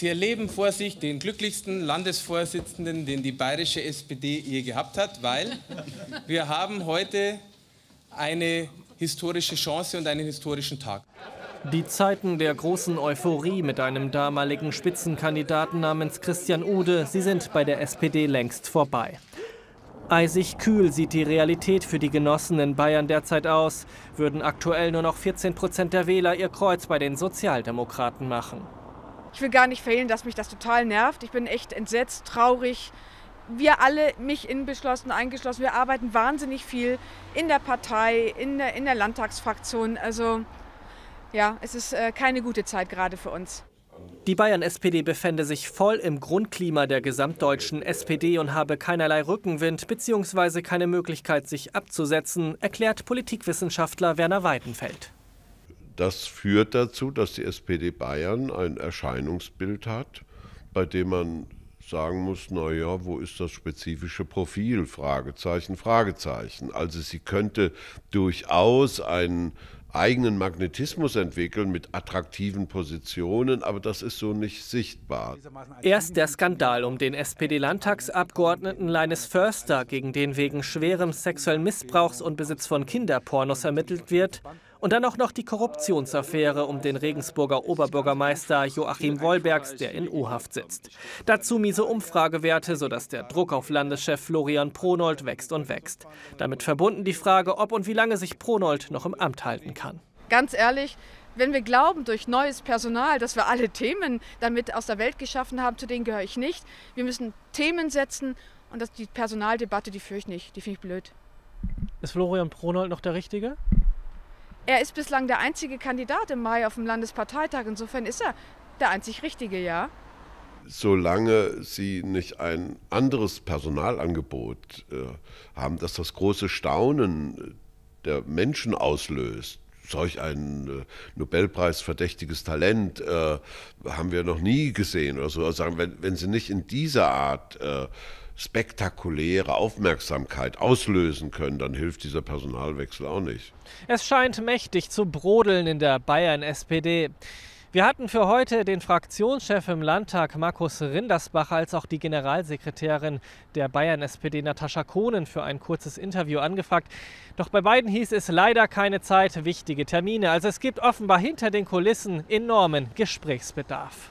Sie erleben vor sich den glücklichsten Landesvorsitzenden, den die bayerische SPD je gehabt hat, weil wir haben heute eine historische Chance und einen historischen Tag. Die Zeiten der großen Euphorie mit einem damaligen Spitzenkandidaten namens Christian Ude, sie sind bei der SPD längst vorbei. Eisig kühl sieht die Realität für die Genossen in Bayern derzeit aus. Würden aktuell nur noch 14 Prozent der Wähler ihr Kreuz bei den Sozialdemokraten machen. Ich will gar nicht fehlen, dass mich das total nervt. Ich bin echt entsetzt, traurig. Wir alle, mich inbeschlossen, eingeschlossen, wir arbeiten wahnsinnig viel in der Partei, in der, in der Landtagsfraktion. Also ja, es ist äh, keine gute Zeit gerade für uns. Die Bayern-SPD befände sich voll im Grundklima der gesamtdeutschen SPD und habe keinerlei Rückenwind bzw. keine Möglichkeit, sich abzusetzen, erklärt Politikwissenschaftler Werner Weidenfeld. Das führt dazu, dass die SPD Bayern ein Erscheinungsbild hat, bei dem man sagen muss, naja, wo ist das spezifische Profil? Fragezeichen, Fragezeichen. Also sie könnte durchaus einen eigenen Magnetismus entwickeln mit attraktiven Positionen, aber das ist so nicht sichtbar. Erst der Skandal um den SPD-Landtagsabgeordneten Leines Förster, gegen den wegen schwerem sexuellen Missbrauchs und Besitz von Kinderpornos ermittelt wird, und dann auch noch die Korruptionsaffäre um den Regensburger Oberbürgermeister Joachim Wollbergs, der in U-Haft sitzt. Dazu miese Umfragewerte, sodass der Druck auf Landeschef Florian Pronold wächst und wächst. Damit verbunden die Frage, ob und wie lange sich Pronold noch im Amt halten kann. Ganz ehrlich, wenn wir glauben, durch neues Personal, dass wir alle Themen damit aus der Welt geschaffen haben, zu denen gehöre ich nicht. Wir müssen Themen setzen und das, die Personaldebatte, die führe ich nicht. Die finde ich blöd. Ist Florian Pronold noch der Richtige? Er ist bislang der einzige Kandidat im Mai auf dem Landesparteitag. Insofern ist er der einzig Richtige, ja. Solange Sie nicht ein anderes Personalangebot äh, haben, das das große Staunen der Menschen auslöst, solch ein äh, Nobelpreis verdächtiges Talent äh, haben wir noch nie gesehen oder so. Also wenn, wenn Sie nicht in dieser Art äh, spektakuläre Aufmerksamkeit auslösen können, dann hilft dieser Personalwechsel auch nicht. Es scheint mächtig zu brodeln in der Bayern-SPD. Wir hatten für heute den Fraktionschef im Landtag Markus Rindersbach als auch die Generalsekretärin der Bayern-SPD Natascha Kohnen für ein kurzes Interview angefragt. Doch bei beiden hieß es leider keine Zeit, wichtige Termine. Also es gibt offenbar hinter den Kulissen enormen Gesprächsbedarf.